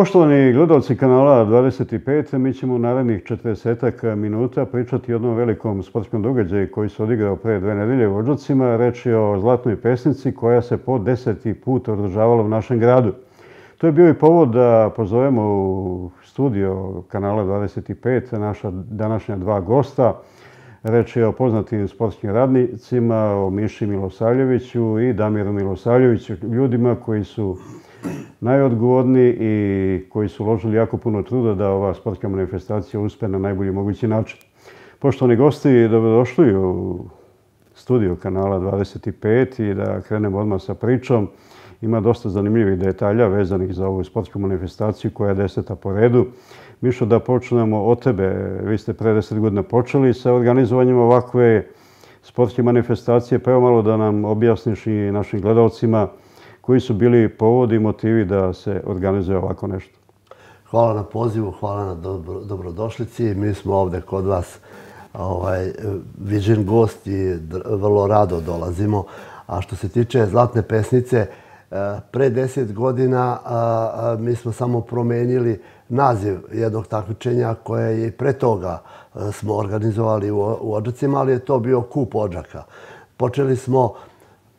Poštovani gledalci kanala 25, mi ćemo u narednih 40 minuta pričati o jednom velikom sportskom događaju koji se odigrao pre dve nedelje u Odžacima. Reč je o Zlatnoj pesnici koja se po deseti put održavala u našem gradu. To je bio i povod da pozovemo u studio kanala 25 naša današnja dva gosta. Reč je o poznatim sportskim radnicima, o Miši Milosavljeviću i Damiru Milosavljeviću, ljudima koji su najodgovorniji i koji su uložili jako puno truda da ova sportska manifestacija uspe na najbolji mogući način. Poštovani gosti, dobrodošli u studiju kanala 25 i da krenemo odmah sa pričom. Ima dosta zanimljivih detalja vezanih za ovu sportsku manifestaciju koja je deseta po redu. Mišo, da počnemo od tebe. Vi ste pre deset godina počeli sa organizovanjem ovakve sportske manifestacije. Pa evo malo da nam objasniš i našim gledalcima koji su bili povodi i motivi da se organizuje ovako nešto. Hvala na pozivu, hvala na dobrodošlici. Mi smo ovde kod vas ovaj, viđen gost i vrlo rado dolazimo. A što se tiče Zlatne pesnice, eh, pre deset godina eh, eh, mi smo samo promenili naziv jednog takmičenja koje je i pre toga smo organizovali u Odžacima, ali je to bio kup Odžaka. Počeli smo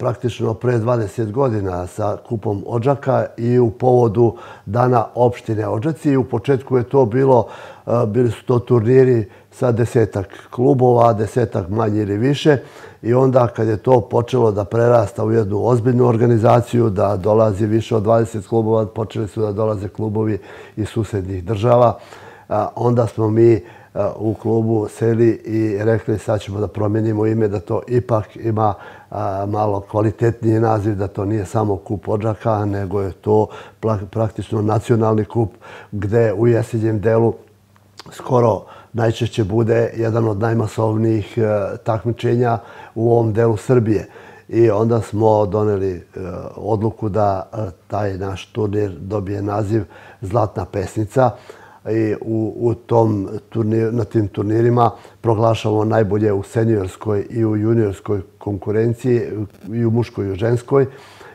praktično pre 20 godina sa kupom Odžaka i u povodu dana opštine Odžaci. U početku je to bilo, e, bili su to turniri sa desetak klubova, desetak manje ili više. I onda kad je to počelo da prerasta u jednu ozbiljnu organizaciju, da dolazi više od 20 klubova, počeli su da dolaze klubovi iz susednih država, onda smo mi e, u klubu seli i rekli sad ćemo da promijenimo ime, da to ipak ima malo kvalitetniji naziv, da to nije samo kup Odžaka, nego je to praktično nacionalni kup gde u jesenjem delu skoro najčešće bude jedan od najmasovnijih e, takmičenja u ovom delu Srbije. I onda smo doneli e, odluku da e, taj naš turnir dobije naziv Zlatna pesnica i u, u tom turnir, na tim turnirima proglašamo najbolje u seniorskoj i u juniorskoj konkurenciji i u muškoj i u ženskoj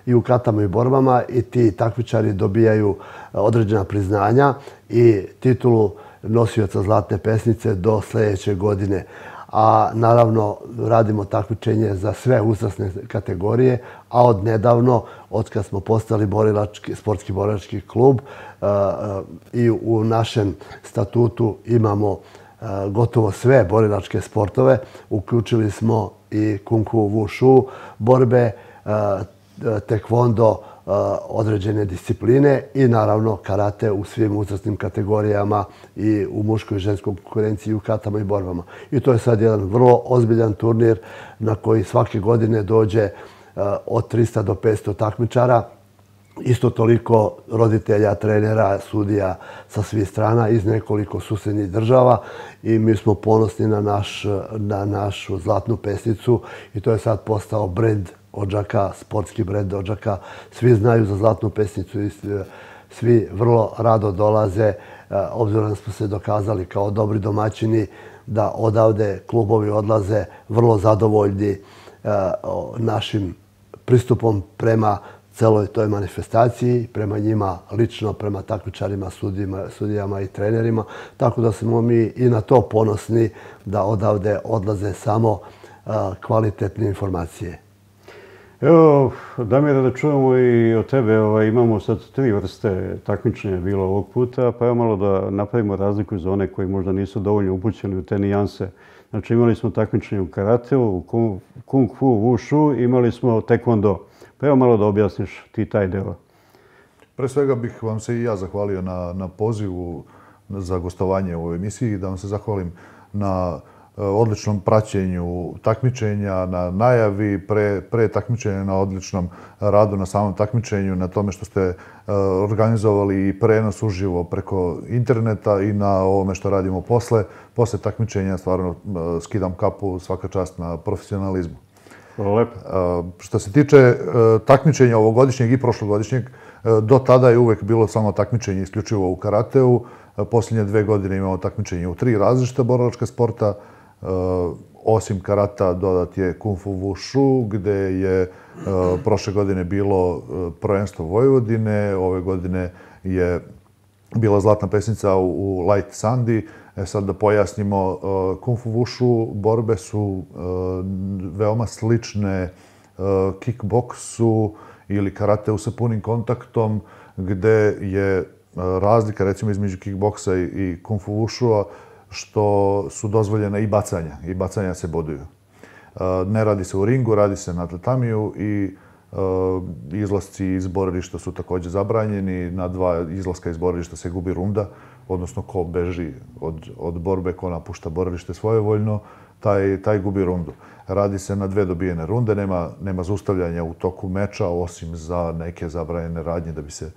i u katama i borbama i ti takmičari dobijaju e, određena priznanja i titulu nosioca Zlatne pesnice do sljedeće godine. A naravno radimo takmičenje za sve uzrasne kategorije, a od nedavno, od kad smo postali borilački, sportski borilački klub e, e, i u našem statutu imamo e, gotovo sve borilačke sportove. Uključili smo i kung fu wushu borbe, tekvondo, Eh, određene discipline i naravno karate u svim uzrastnim kategorijama i u muškoj i ženskoj konkurenciji u katama i borbama. I to je sad jedan vrlo ozbiljan turnir na koji svake godine dođe eh, od 300 do 500 takmičara. Isto toliko roditelja, trenera, sudija sa svih strana iz nekoliko susednjih država i mi smo ponosni na, naš, na našu zlatnu pesnicu i to je sad postao brend Odžaka, sportski brend Odžaka. Svi znaju za Zlatnu pesnicu i e, svi vrlo rado dolaze. E, obzirom da smo se dokazali kao dobri domaćini da odavde klubovi odlaze vrlo zadovoljni e, našim pristupom prema celoj toj manifestaciji, prema njima lično, prema takvičarima, sudijama i trenerima. Tako da smo mi i na to ponosni da odavde odlaze samo kvalitetne informacije. Evo, Damira, da čujemo i o tebe. Ovaj, imamo sad tri vrste takmičenja bilo ovog puta, pa evo malo da napravimo razliku za one koji možda nisu dovoljno upućeni u te nijanse. Znači, imali smo takmičenje u karateu, u kung fu, wushu, imali smo taekwondo. Pa evo malo da objasniš ti taj deo. Pre svega bih vam se i ja zahvalio na, na pozivu za gostovanje u ovoj emisiji, da vam se zahvalim na odličnom praćenju takmičenja, na najavi pre, pre takmičenja, na odličnom radu na samom takmičenju, na tome što ste eh, organizovali i prenos uživo preko interneta i na ovome što radimo posle. Posle takmičenja stvarno eh, skidam kapu svaka čast na profesionalizmu. Lepo. Što se tiče takmičenja ovogodišnjeg i prošlogodišnjeg, do tada je uvek bilo samo takmičenje isključivo u karateu. Posljednje dve godine imamo takmičenje u tri različite borilačke sporta. Eh, osim karata dodat je Kung Fu Wushu, gde je eh, prošle godine bilo eh, prvenstvo Vojvodine, ove godine je bila zlatna pesnica u Light Sandy. E sad da pojasnimo, Kung Fu Wushu borbe su veoma slične kickboksu ili karateu sa punim kontaktom, gde je razlika recimo između kickboksa i Kung Fu Wushua što su dozvoljene i bacanja. I bacanja se boduju. E, ne radi se u ringu, radi se na tatamiju i e, izlasci iz borilišta su također zabranjeni. Na dva izlaska iz borilišta se gubi runda, odnosno ko beži od, od borbe, ko napušta borilište svojevoljno, taj, taj gubi rundu. Radi se na dve dobijene runde, nema, nema zaustavljanja u toku meča, osim za neke zabranjene radnje da bi se,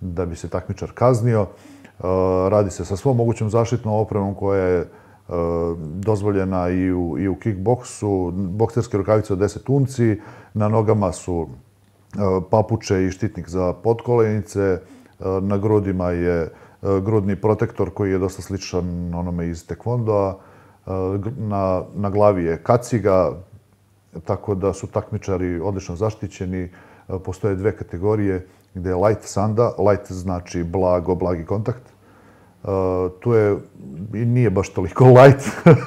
da bi se takmičar kaznio. Eh, radi se sa svom mogućom zaštitnom opremom koja je eh, dozvoljena i u, i u kickboksu, bokserske rukavice od 10 unci, na nogama su eh, papuče i štitnik za podkolenice, na grudima je grudni protektor koji je dosta sličan onome iz tekvondoa, na, na glavi je kaciga, tako da su takmičari odlično zaštićeni. Postoje dve kategorije gde je light sanda, light znači blago, blagi kontakt, e, tu je i nije baš toliko light,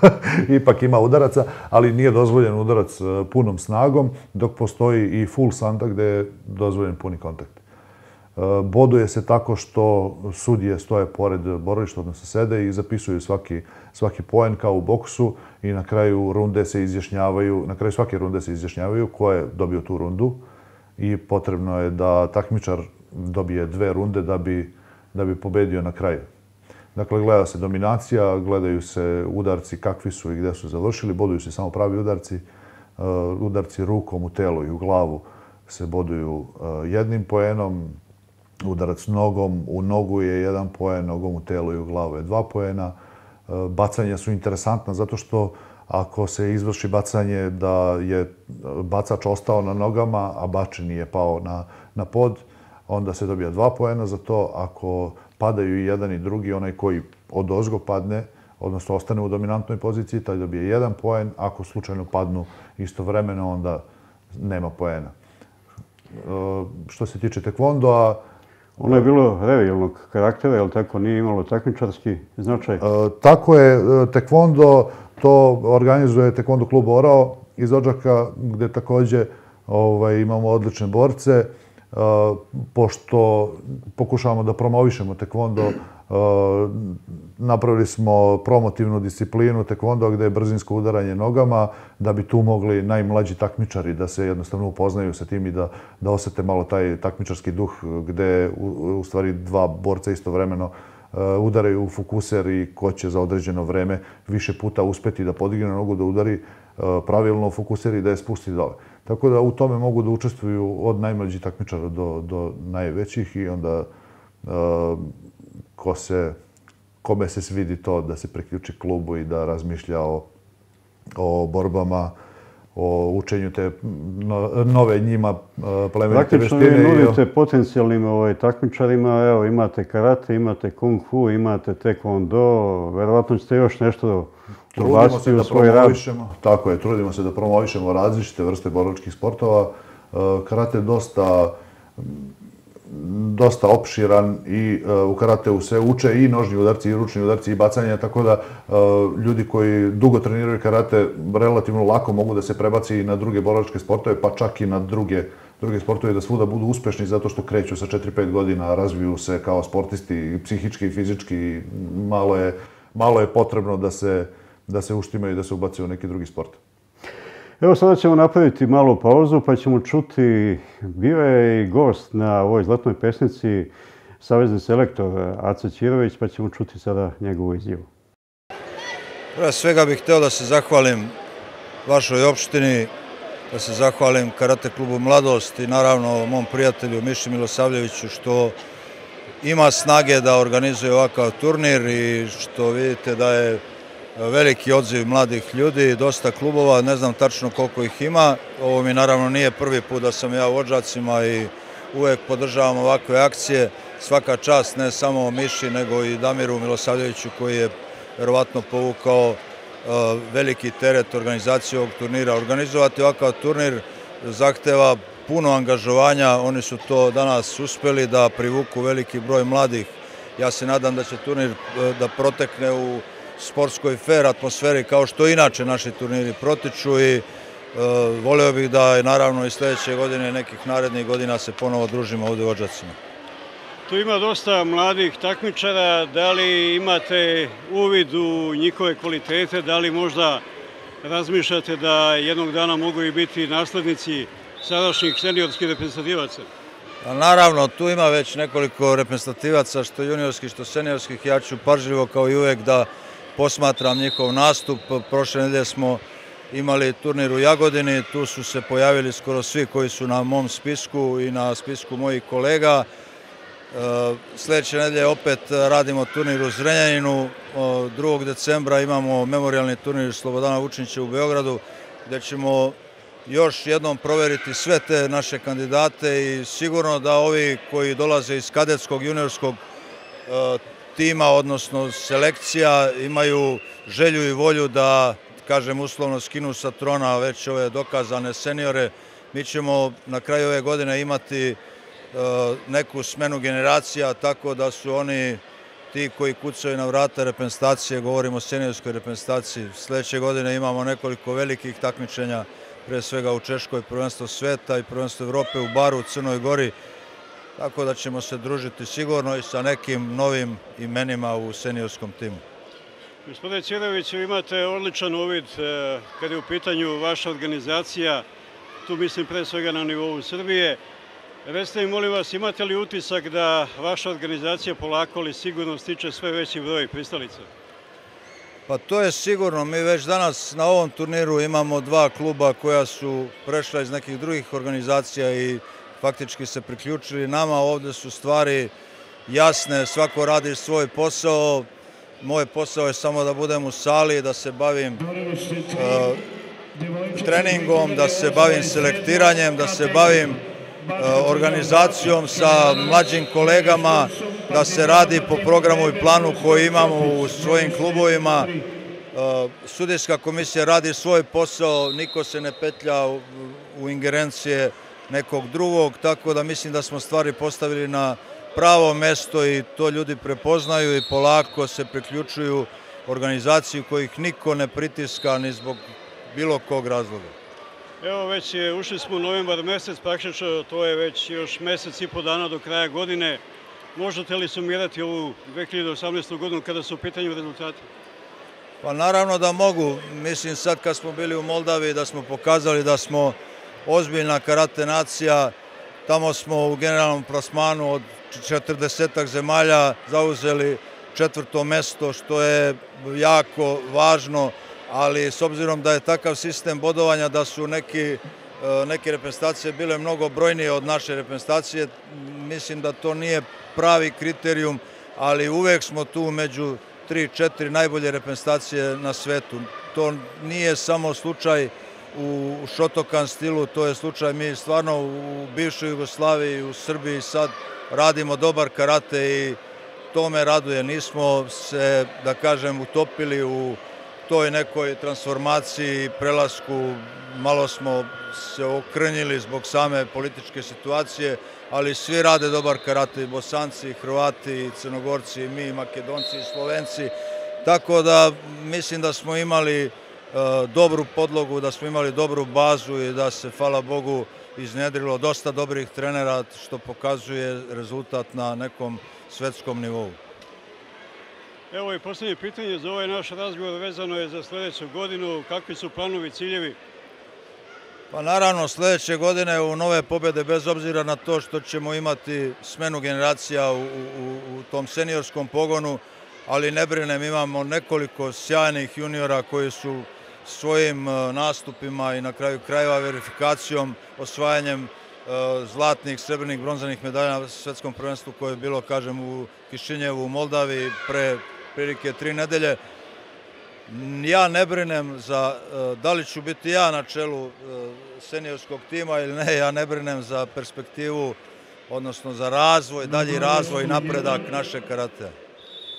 ipak ima udaraca, ali nije dozvoljen udarac e, punom snagom, dok postoji i full sanda gde je dozvoljen puni kontakt. Uh, boduje se tako što sudije stoje pored borilišta, odnosno sede i zapisuju svaki, svaki poen kao u boksu i na kraju runde se izjašnjavaju, na kraju svake runde se izjašnjavaju ko je dobio tu rundu i potrebno je da takmičar dobije dve runde da bi, da bi pobedio na kraju. Dakle, gleda se dominacija, gledaju se udarci kakvi su i gde su završili, boduju se samo pravi udarci. Uh, udarci rukom u telo i u glavu se boduju uh, jednim poenom, udarac nogom u nogu je jedan poen, nogom u telo i u glavu je dva poena. Uh, bacanja su interesantna zato što ako se izvrši bacanje da je bacač ostao na nogama, a bačen nije pao na, na pod, onda se dobija dva poena za to. Ako padaju i jedan i drugi, onaj koji od ozgo padne, odnosno ostane u dominantnoj poziciji, taj dobije jedan poen. Ako slučajno padnu istovremeno, onda nema poena. E, što se tiče tekvondoa... Ono je bilo revijalnog karaktera, je li tako? Nije imalo takmičarski značaj? E, tako je. E, tekvondo to organizuje Tekvondo klub Orao iz Ođaka, gde također ovaj, imamo odlične borce. E, pošto pokušavamo da promovišemo tekvondo, e, napravili smo promotivnu disciplinu tekvondo gde je brzinsko udaranje nogama, da bi tu mogli najmlađi takmičari da se jednostavno upoznaju sa tim i da, da osete malo taj takmičarski duh gde u, u stvari dva borca istovremeno Eh, udaraju u fokuser i ko će za određeno vreme više puta uspeti da podigne nogu da udari eh, pravilno u fokuser i da je spusti dole. Tako da u tome mogu da učestvuju od najmlađih takmičara do, do najvećih i onda uh, ko se, kome se svidi to da se priključi klubu i da razmišlja o, o borbama, o učenju te nove njima plemenite veštine. Praktično vi nudite potencijalnim ovaj, takmičarima, evo imate karate, imate kung fu, imate taekwondo, verovatno ćete još nešto Trudimo se da promovišemo, tako je, trudimo se da promovišemo različite vrste borilačkih sportova. E, karate dosta dosta opširan i uh, u karateu se uče i nožni udarci, i ručni udarci, i bacanje, tako da uh, ljudi koji dugo treniraju karate relativno lako mogu da se prebaci na druge borilačke sportove, pa čak i na druge druge sportove da svuda budu uspešni zato što kreću sa 4-5 godina, razviju se kao sportisti, i psihički i fizički, malo je, malo je potrebno da se, da se uštimaju i da se ubace u neki drugi sport. Evo sada ćemo napraviti malu pauzu pa ćemo čuti, bio je i gost na ovoj zlatnoj pesnici, savezni selektor Aca Ćirović, pa ćemo čuti sada njegovu izjavu. Prvo svega bih hteo da se zahvalim vašoj opštini, da se zahvalim Karate klubu Mladost i naravno mom prijatelju Miši Milosavljeviću što ima snage da organizuje ovakav turnir i što vidite da je veliki odziv mladih ljudi, dosta klubova, ne znam tačno koliko ih ima. Ovo mi naravno nije prvi put da sam ja u Ođacima i uvek podržavam ovakve akcije. Svaka čast ne samo Miši, nego i Damiru Milosavljeviću koji je verovatno povukao e, veliki teret organizacije ovog turnira. Organizovati ovakav turnir zahteva puno angažovanja. Oni su to danas uspeli da privuku veliki broj mladih Ja se nadam da će turnir e, da protekne u sportskoj fair atmosferi kao što inače naši turniri protiču i e, voleo bih da je naravno i sljedeće godine nekih narednih godina se ponovo družimo ovdje u Ođacima. Tu ima dosta mladih takmičara, da li imate uvid u njihove kvalitete, da li možda razmišljate da jednog dana mogu i biti naslednici sadašnjih seniorskih reprezentativaca? Naravno, tu ima već nekoliko reprezentativaca, što juniorskih, što seniorskih. Ja ću pažljivo kao i uvek da posmatram njihov nastup. Prošle nedelje smo imali turnir u Jagodini, tu su se pojavili skoro svi koji su na mom spisku i na spisku mojih kolega. E, sljedeće nedelje opet radimo turnir u Zrenjaninu. E, 2. decembra imamo memorialni turnir Slobodana Vučinića u Beogradu, gdje ćemo još jednom proveriti sve te naše kandidate i sigurno da ovi koji dolaze iz kadetskog juniorskog e, tima, odnosno selekcija, imaju želju i volju da, kažem, uslovno skinu sa trona već ove dokazane seniore. Mi ćemo na kraju ove godine imati e, neku smenu generacija, tako da su oni ti koji kucaju na vrata reprezentacije, govorimo o seniorskoj reprezentaciji. Sljedeće godine imamo nekoliko velikih takmičenja, pre svega u Češkoj, prvenstvo sveta i prvenstvo Evrope u Baru u Crnoj Gori, tako da ćemo se družiti sigurno i sa nekim novim imenima u seniorskom timu. Gospodine Cirović, imate odličan uvid e, kada je u pitanju vaša organizacija, tu mislim pre svega na nivou Srbije. Recite mi, molim vas, imate li utisak da vaša organizacija polako ali sigurno stiče sve veći broj pristalica? Pa to je sigurno. Mi već danas na ovom turniru imamo dva kluba koja su prešla iz nekih drugih organizacija i faktički se priključili nama. Ovde su stvari jasne, svako radi svoj posao. Moj posao je samo da budem u sali, da se bavim uh, treningom, da se bavim selektiranjem, da se bavim uh, organizacijom sa mlađim kolegama, da se radi po programu i planu koji imamo u svojim klubovima. Uh, sudijska komisija radi svoj posao, niko se ne petlja u ingerencije nekog drugog, tako da mislim da smo stvari postavili na pravo mesto i to ljudi prepoznaju i polako se priključuju organizaciju kojih niko ne pritiska ni zbog bilo kog razloga. Evo već je, ušli smo u novembar mesec, praktično to je već još mesec i po dana do kraja godine. Možete li sumirati ovu 2018. godinu kada su u pitanju rezultati? Pa naravno da mogu. Mislim sad kad smo bili u Moldavi da smo pokazali da smo ozbiljna karate nacija. Tamo smo u generalnom plasmanu od 40 zemalja zauzeli četvrto mesto što je jako važno, ali s obzirom da je takav sistem bodovanja da su neki e, neke reprezentacije bile mnogo brojnije od naše reprezentacije, mislim da to nije pravi kriterijum, ali uvek smo tu među tri, četiri najbolje reprezentacije na svetu. To nije samo slučaj u šotokan stilu, to je slučaj mi stvarno u bivšoj Jugoslaviji, u Srbiji sad radimo dobar karate i to me raduje. Nismo se, da kažem, utopili u toj nekoj transformaciji, prelasku, malo smo se okrnjili zbog same političke situacije, ali svi rade dobar karate, i bosanci, i hrvati, i crnogorci, i mi, i makedonci, i slovenci. Tako da mislim da smo imali dobru podlogu, da smo imali dobru bazu i da se, hvala Bogu, iznedrilo dosta dobrih trenera, što pokazuje rezultat na nekom svetskom nivou. Evo i posljednje pitanje za ovaj naš razgovor vezano je za sljedeću godinu. Kakvi su planovi, ciljevi? Pa naravno, sljedeće godine u nove pobjede, bez obzira na to što ćemo imati smenu generacija u, u, u tom seniorskom pogonu, ali ne brinem, imamo nekoliko sjajnih juniora koji su svojim e, nastupima i na kraju krajeva verifikacijom, osvajanjem e, zlatnih, srebrnih, bronzanih medalja na svetskom prvenstvu koje je bilo, kažem, u Kišinjevu, u Moldavi pre prilike tri nedelje. Ja ne brinem za e, da li ću biti ja na čelu seniorskog tima ili ne, ja ne brinem za perspektivu, odnosno za razvoj, dalji razvoj i napredak naše karatea.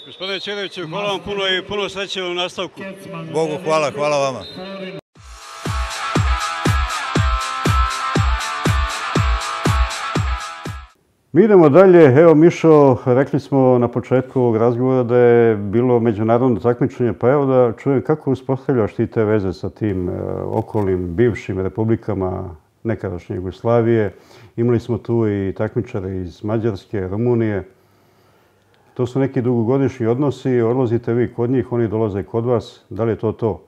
Gospodine Čereviću, hvala vam puno i puno sreće u nastavku. Bogu hvala, hvala vama. Mi idemo dalje. Evo, Mišo, rekli smo na početku ovog razgovora da je bilo međunarodno takmičenje, pa evo da čujem kako uspostavljaš ti te veze sa tim e, okolim bivšim republikama nekadašnje Jugoslavije. Imali smo tu i takmičare iz Mađarske, Rumunije. To su neki dugogodišnji odnosi. Odlazite vi kod njih, oni dolaze kod vas. Da li je to to?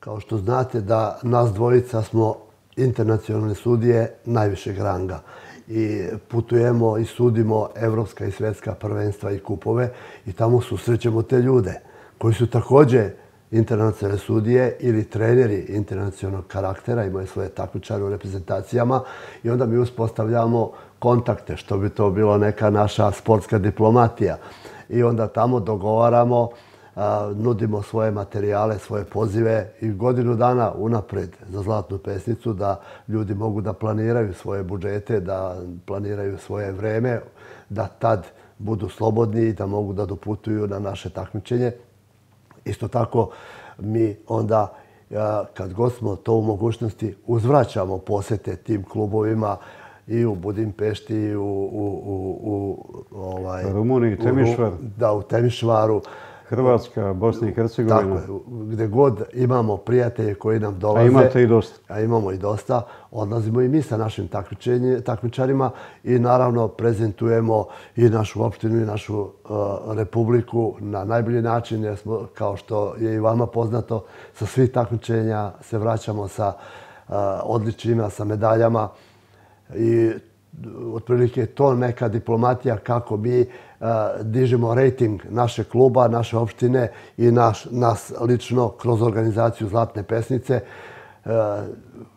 Kao što znate da nas dvojica smo internacionalne sudije najvišeg ranga i putujemo i sudimo evropska i svetska prvenstva i kupove i tamo susrećemo te ljude koji su također internacionalne sudije ili treneri internacionalnog karaktera, imaju svoje takmičare u reprezentacijama i onda mi uspostavljamo kontakte, što bi to bilo neka naša sportska diplomatija. I onda tamo dogovaramo nudimo svoje materijale, svoje pozive i godinu dana unapred za Zlatnu pesnicu da ljudi mogu da planiraju svoje budžete, da planiraju svoje vreme, da tad budu slobodni i da mogu da doputuju na naše takmičenje. Isto tako mi onda kad god smo to u mogućnosti uzvraćamo posete tim klubovima i u Budimpešti i u, u, u, u ovaj, Rumuniji, Temišvar. Da, u Temišvaru. Hrvatska, Bosna i Hercegovina. Tako, gdje god imamo prijatelje koji nam dolaze. A imate i dosta. A imamo i dosta. Odlazimo i mi sa našim takmičarima i naravno prezentujemo i našu opštinu i našu uh, republiku na najbolji način jer smo, kao što je i vama poznato, sa svih takmičenja se vraćamo sa uh, sa medaljama i otprilike to neka diplomatija kako uh, dižemo rating naše kluba, naše opštine i naš, nas lično kroz organizaciju Zlatne pesnice.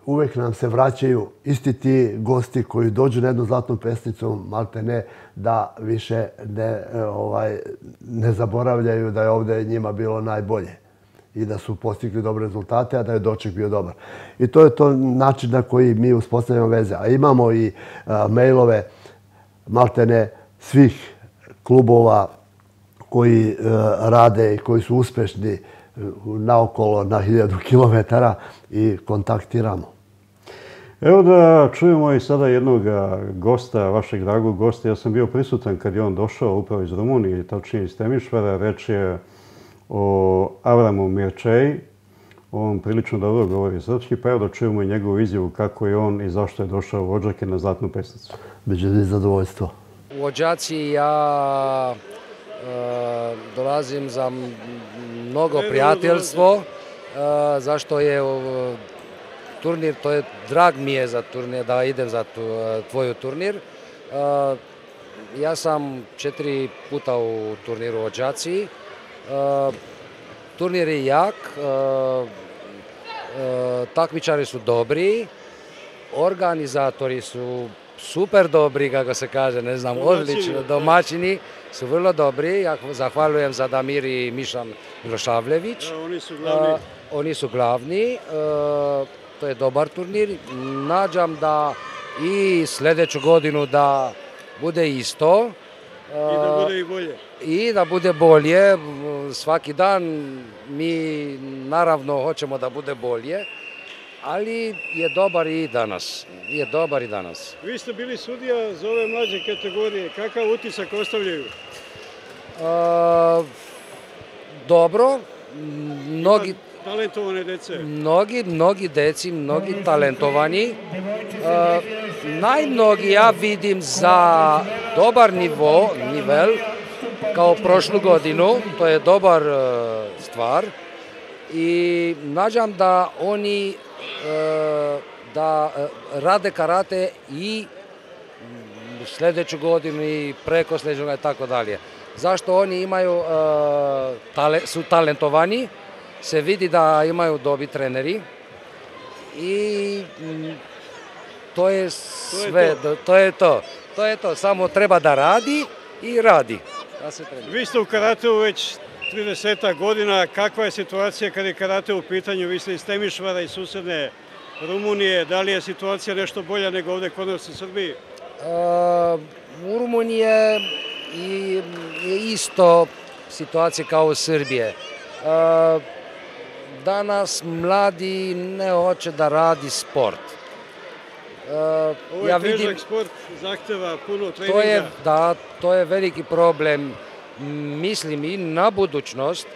Uvek nam se vraćaju isti ti gosti koji dođu na jednu zlatnu pesnicu, malte ne, da više ne, e, ovaj, ne zaboravljaju da je ovdje njima bilo najbolje i da su postigli dobre rezultate, a da je doček bio dobar. I to je to način na koji mi uspostavljamo veze. A imamo i e, mailove maltene svih klubova koji rade i koji su uspešni naokolo na hiljadu kilometara i kontaktiramo. Evo da čujemo i sada jednog gosta, vašeg dragog gosta. Ja sam bio prisutan kad je on došao upravo iz Rumunije, točnije iz Temišvara. Reč je o Avramu Mirčeji. On prilično dobro govori srpski, pa evo da čujemo i njegovu izjavu kako je on i zašto je došao u Ođake na Zlatnu pesnicu. Biće li zadovoljstvo? U Ođaci ja e, dolazim za mnogo prijateljstvo, e, zašto je turnir, to je drag mi je za turnir, da idem za tu, e, tvoju turnir. Ja sam četiri puta u turniru u Ođaci. Turnir je jak, takmičari su dobri, organizatori su super dobri, kako se kaže, ne znam, odlično, domaćini su vrlo dobri. Ja zahvaljujem za Damir i Mišan Milošavljević. Oni su glavni. Oni su glavni. To je dobar turnir. Nađam da i sljedeću godinu da bude isto. I da bude i bolje. I da bude bolje. Svaki dan mi naravno hoćemo da bude bolje, ali je dobar i danas. Je dobar i danas. Vi ste bili sudija za ove mlađe kategorije. Kakav utisak ostavljaju? dobro. Mnogi, talentovane dece? Mnogi, mnogi deci, mnogi talentovani. Najmnogi ja vidim za dobar nivo, nivel, kao prošlu godinu, to je dobar uh, stvar. I nađam da oni da uh, rade karate i sljedeću godinu i preko sljedećeg i tako dalje. Zašto oni imaju, tale, su talentovani, se vidi da imaju dobi treneri i to je sve, to je to. To je to, samo treba da radi i radi. Da se treba. Vi ste u karateu već 30 godina. Kakva je situacija kada je karate u pitanju? Vi ste iz Temišvara i susedne Rumunije. Da li je situacija nešto bolja nego ovde kod nas u Srbiji? u Rumuniji je isto situacija kao u Srbije danas mladi ne hoće da radi sport. Ovo je težak sport, zahteva puno treninga. To je, da, to je veliki problem, mislim i na budućnost,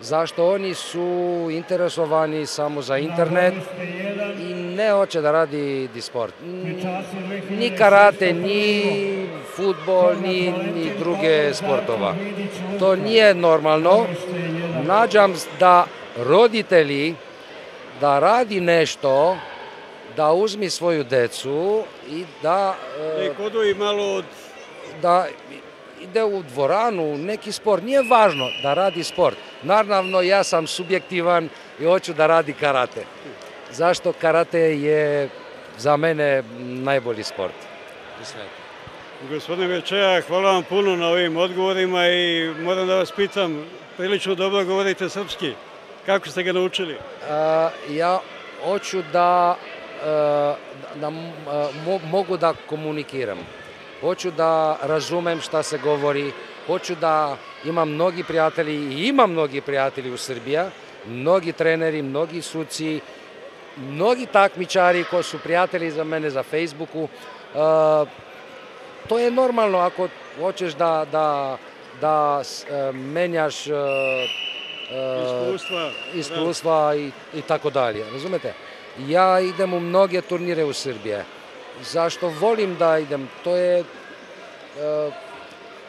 zašto oni su interesovani samo za internet i ne hoće da radi di sport. Ni karate, ni futbol, ni, ni druge sportova. To nije normalno. Nađam da roditelji da radi nešto, da uzmi svoju decu i da... Nek odvoji malo od... Da ide u dvoranu, neki sport. Nije važno da radi sport. Naravno, ja sam subjektivan i hoću da radi karate. Zašto karate je za mene najbolji sport u svetu. Gospodine Večeja, hvala vam puno na ovim odgovorima i moram da vas pitam, prilično dobro govorite srpski. Kako ste ga naučili? ja hoću da, da mogu da komunikiram. Hoću da razumem šta se govori, hoću da imam mnogi prijatelji i imam mnogi prijatelji u Srbiji, mnogi treneri, mnogi suci, mnogi takmičari koji su prijatelji za mene za Facebooku. To je normalno ako hoćeš da, da, da menjaš iskustva, iskustva i, i tako dalje. Razumete? Ja idem u mnoge turnire u Srbije zašto volim da idem, to je e,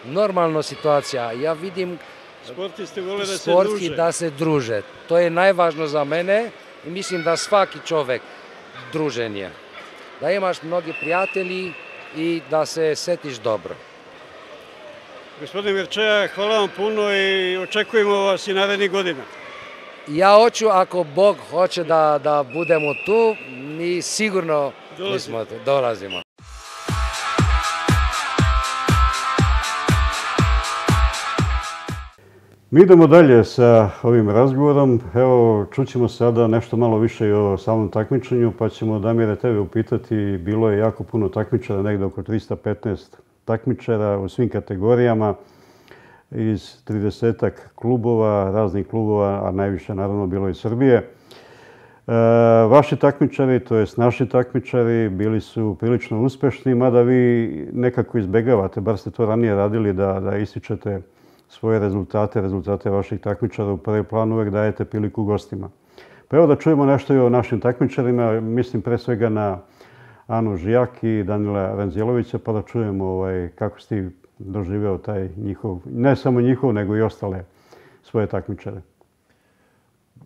normalna situacija. Ja vidim Sportisti vole da se druže. da se druže. To je najvažno za mene i mislim da svaki čovek družen je. Da imaš mnogi prijatelji i da se setiš dobro. Gospodin Mirčeja, hvala vam puno i očekujemo vas i narednih godina. Ja hoću, ako Bog hoće da, da budemo tu, mi sigurno Dolazimo. dolazimo. Mi idemo dalje sa ovim razgovorom. Evo, čućemo sada nešto malo više o samom takmičenju, pa ćemo Damire tebe upitati. Bilo je jako puno takmičara, negde oko 315 takmičara u svim kategorijama iz 30 klubova, raznih klubova, a najviše naravno bilo iz Srbije. E, vaši takmičari, to jest naši takmičari, bili su prilično uspešni, mada vi nekako izbegavate, bar ste to ranije radili, da, da ističete svoje rezultate, rezultate vaših takmičara u prvi plan, uvek dajete priliku gostima. Pa evo da čujemo nešto i o našim takmičarima, mislim pre svega na Anu Žijak i Danila Renzjelovića, pa da čujemo ovaj, kako ste doživeo taj njihov, ne samo njihov, nego i ostale svoje takmičare.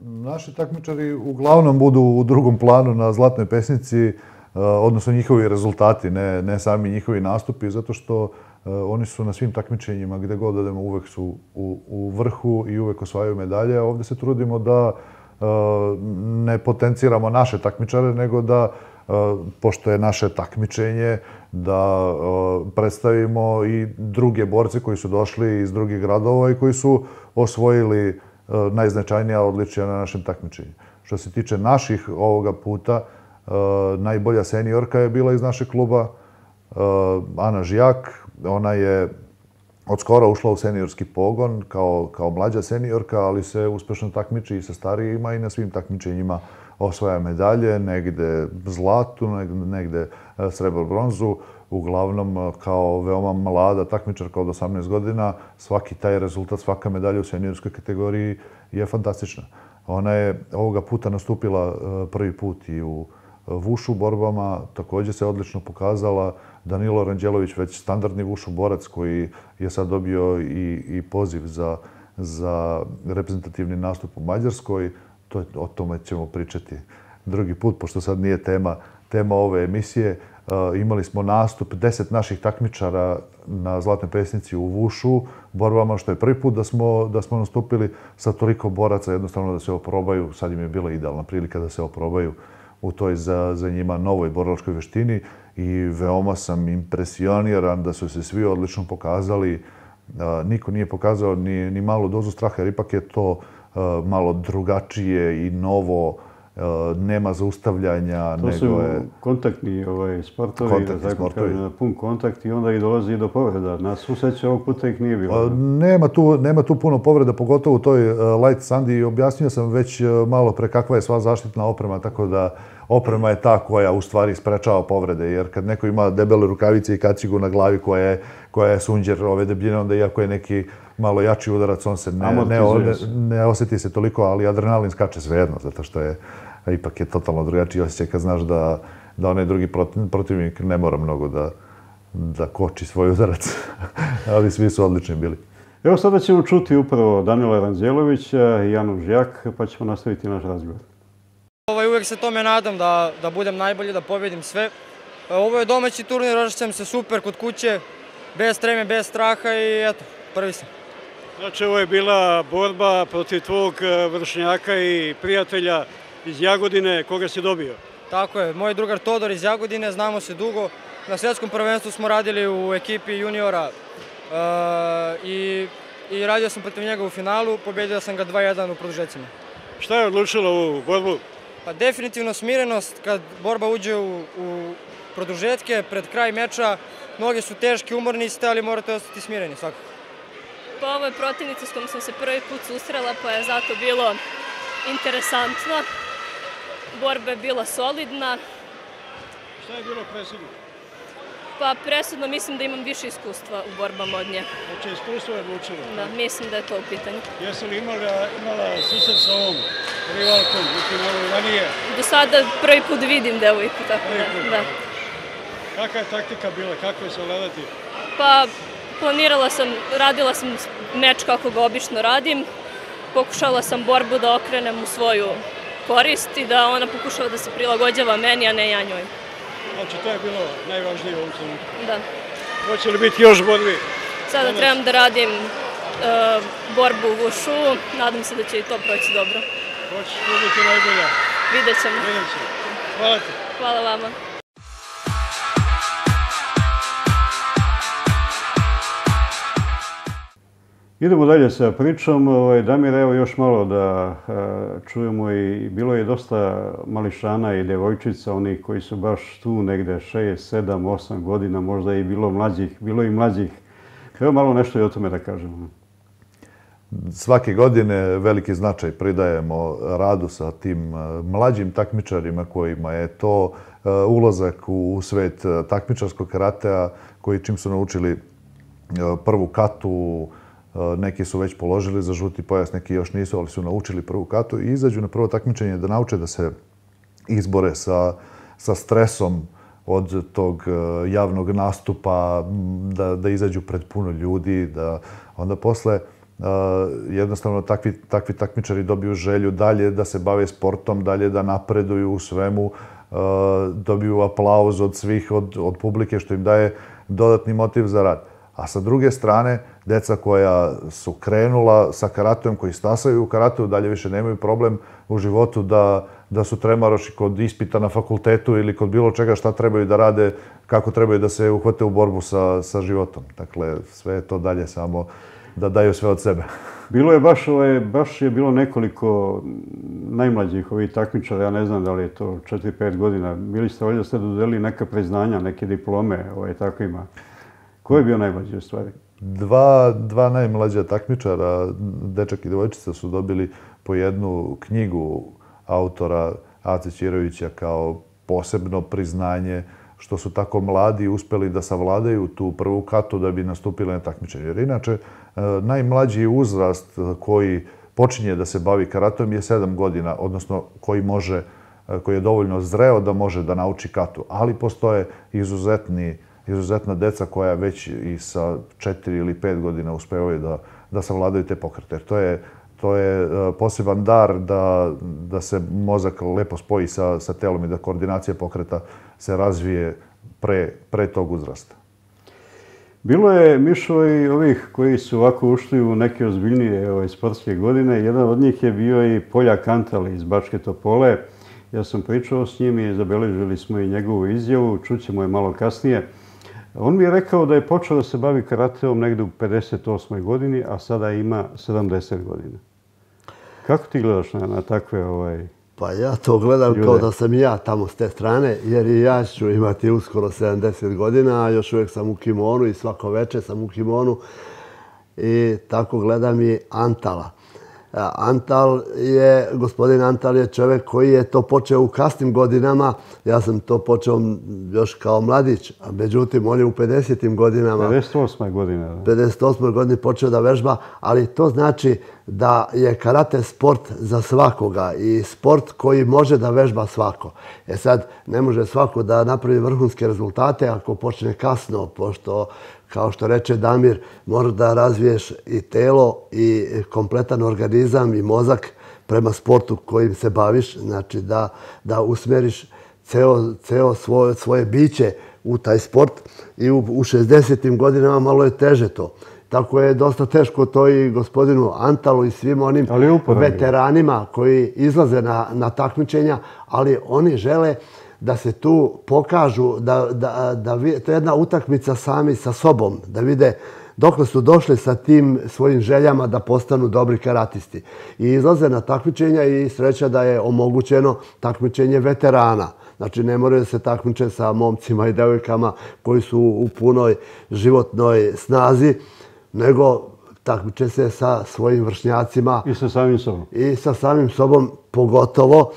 Naši takmičari uglavnom budu u drugom planu na Zlatnoj pesnici, e, odnosno njihovi rezultati, ne, ne sami njihovi nastupi, zato što e, oni su na svim takmičenjima gde god odemo uvek su u, u vrhu i uvek osvajaju medalje. A ovde se trudimo da e, ne potenciramo naše takmičare, nego da, pošto je naše takmičenje, da predstavimo i druge borce koji su došli iz drugih gradova i koji su osvojili E, najznačajnija odličija na našem takmičenju. Što se tiče naših ovoga puta, e, najbolja seniorka je bila iz našeg kluba, e, Ana Žijak. Ona je od skora ušla u seniorski pogon kao, kao mlađa seniorka, ali se uspešno takmiči i sa starijima i na svim takmičenjima osvaja medalje, negde zlatu, negde srebro bronzu uglavnom kao veoma mlada takmičarka od 18 godina, svaki taj rezultat, svaka medalja u seniorskoj kategoriji je fantastična. Ona je ovoga puta nastupila e, prvi put i u e, vušu borbama, također se odlično pokazala. Danilo Ranđelović, već standardni vušu borac koji je sad dobio i, i poziv za, za reprezentativni nastup u Mađarskoj. To, o tome ćemo pričati drugi put, pošto sad nije tema, tema ove emisije. Eh, imali smo nastup deset naših takmičara na Zlatnoj pesnici u Vušu, borbama što je prvi put da smo, da smo nastupili sa toliko boraca, jednostavno da se oprobaju. Sad im je bila idealna prilika da se oprobaju u toj za, za njima novoj borilačkoj veštini i veoma sam impresioniran da su se svi odlično pokazali. Eh, niko nije pokazao ni, ni malu dozu straha, jer ipak je to eh, malo drugačije i novo nema zaustavljanja, to nego je... To su kontaktni ovaj, sportovi, kontaktni tako sportovi. Kažem, na pun kontakt i onda i dolazi do povreda. Na svu sveću ovog puta ih nije bilo. A, nema, tu, nema tu puno povreda, pogotovo u toj uh, Light Sandy. Objasnio sam već uh, malo pre kakva je sva zaštitna oprema, tako da oprema je ta koja u stvari sprečava povrede, jer kad neko ima debele rukavice i kacigu na glavi koja je, koja je sunđer ove debljine, onda iako je neki malo jači udarac, on se ne, ne, ne, ne osjeti se toliko, ali adrenalin skače svejedno, zato što je ipak je totalno drugačiji osjećaj kad znaš da, da onaj drugi protivnik ne mora mnogo da, da koči svoj udarac, ali svi su odlični bili. Evo sada ćemo čuti upravo Danila Ranđelovića i Janu Žjak, pa ćemo nastaviti naš razgovor. Ovaj, uvijek se tome nadam da, da budem najbolji, da pobjedim sve. Ovo je domaći turnir, osjećam se super kod kuće, bez treme, bez straha i eto, prvi sam. Znači, ovo je bila borba protiv tvog e, vršnjaka i prijatelja iz Jagodine. Koga si dobio? Tako je, moj drugar Todor iz Jagodine, znamo se dugo. Na svjetskom prvenstvu smo radili u ekipi juniora uh, i, i radio sam protiv njega u finalu, pobjedio sam ga 2-1 u produžecima. Šta je odlučilo u borbu? Pa definitivno smirenost, kad borba uđe u, u produžetke, pred kraj meča, noge su teške, umorni ste, ali morate ostati smireni svakako. Pa ovo je protivnica s kojom sam se prvi put susrela, pa je zato bilo interesantno. Borba je bila solidna. Šta je bilo presudno? Pa presudno mislim da imam više iskustva u borbama od nje. Znači iskustvo je odlučilo? Da, mislim da je to u pitanju. Jesi li imala, imala susret sa ovom rivalkom u finalu ranije? Do sada prvi put vidim devojku, tako da. da. Kakva je taktika bila? Kako je se gledati? Pa planirala sam, radila sam meč kako ga obično radim. Pokušala sam borbu da okrenem u svoju korist i da ona pokušava da se prilagođava meni, a ne ja njoj. Znači, to je bilo najvažnije u ovom trenutku. Da. Hoće li biti još borbi? Sada trebam da radim uh, borbu u Vušu. Nadam se da će i to proći dobro. Hoćeš biti najbolja? Vidjet ćemo. Vidjet ćemo. Hvala ti. Hvala vama. Idemo dalje sa pričom. Ovaj, Damir, evo još malo da e, čujemo i bilo je dosta mališana i devojčica, oni koji su baš tu negde 6, 7, 8 godina, možda i bilo mlađih, bilo i mlađih. Evo malo nešto i o tome da kažemo. Svake godine veliki značaj pridajemo radu sa tim e, mlađim takmičarima kojima je to e, ulazak u svet takmičarskog karatea koji čim su naučili prvu katu, Eh, neki su već položili za žuti pojas, neki još nisu, ali su naučili prvu katu i izađu na prvo takmičenje da nauče da se izbore sa, sa stresom od tog eh, javnog nastupa, mm, da, da izađu pred puno ljudi, da onda posle uh, jednostavno takvi, takvi takmičari dobiju želju dalje da se bave sportom, dalje da napreduju u svemu, uh, dobiju aplauz od svih, od, od publike, što im daje dodatni motiv za rad. A sa druge strane, deca koja su krenula sa karatom, koji stasaju u karatu, dalje više nemaju problem u životu da, da su tremaroši kod ispita na fakultetu ili kod bilo čega šta trebaju da rade, kako trebaju da se uhvate u borbu sa, sa životom. Dakle, sve je to dalje samo da daju sve od sebe. Bilo je baš, ovaj, baš je bilo nekoliko najmlađih ovih takmičara, ja ne znam da li je to 4-5 godina. Bili ste valjda ste dodeli neka priznanja, neke diplome, ovaj, takvima. Ko je bio najmlađi u stvari? Dva, dva najmlađa takmičara, dečak i devojčica, su dobili po jednu knjigu autora Ace Ćirovića kao posebno priznanje što su tako mladi uspeli da savladaju tu prvu katu da bi nastupili na takmičenje. Jer inače, e, najmlađi uzrast koji počinje da se bavi karatom je sedam godina, odnosno koji može e, koji je dovoljno zreo da može da nauči katu. Ali postoje izuzetni izuzetna deca koja već i sa četiri ili pet godina uspevaju da, da savladaju te pokrete. To je, to je e, poseban dar da, da se mozak lepo spoji sa, sa telom i da koordinacija pokreta se razvije pre, pre tog uzrasta. Bilo je, Mišo, i ovih koji su ovako ušli u neke ozbiljnije ovaj, sportske godine. Jedan od njih je bio i Polja Kantali iz Bačke Topole. Ja sam pričao s njim i zabeležili smo i njegovu izjavu. Čućemo je malo kasnije. On mi je rekao da je počeo da se bavi karateom negdje u 58. godini, a sada ima 70 godina. Kako ti gledaš na, na takve ovaj, Pa ja to gledam ljude. kao da sam ja tamo s te strane, jer i ja ću imati uskoro 70 godina, a još uvijek sam u kimonu i svako večer sam u kimonu. I tako gledam i Antala. Antal je, gospodin Antal je čovjek koji je to počeo u kasnim godinama. Ja sam to počeo još kao mladić, a međutim on je u 50. godinama. 58. godine. 58. godine počeo da vežba, ali to znači da je karate sport za svakoga i sport koji može da vežba svako. E sad, ne može svako da napravi vrhunske rezultate ako počne kasno, pošto kao što reče Damir, moraš da razviješ i telo i kompletan organizam i mozak prema sportu kojim se baviš, znači da, da usmeriš ceo, ceo svoje, svoje biće u taj sport i u, u 60. godinama malo je teže to. Tako je dosta teško to i gospodinu Antalu i svim onim veteranima koji izlaze na, na takmičenja, ali oni žele da se tu pokažu, da, da, da, to je jedna utakmica sami sa sobom, da vide dokle su došli sa tim svojim željama da postanu dobri karatisti. I izlaze na takmičenja i sreća da je omogućeno takmičenje veterana. Znači, ne moraju se takmiče sa momcima i devojkama koji su u punoj životnoj snazi, nego takmiče se sa svojim vršnjacima. I sa samim sobom. I sa samim sobom pogotovo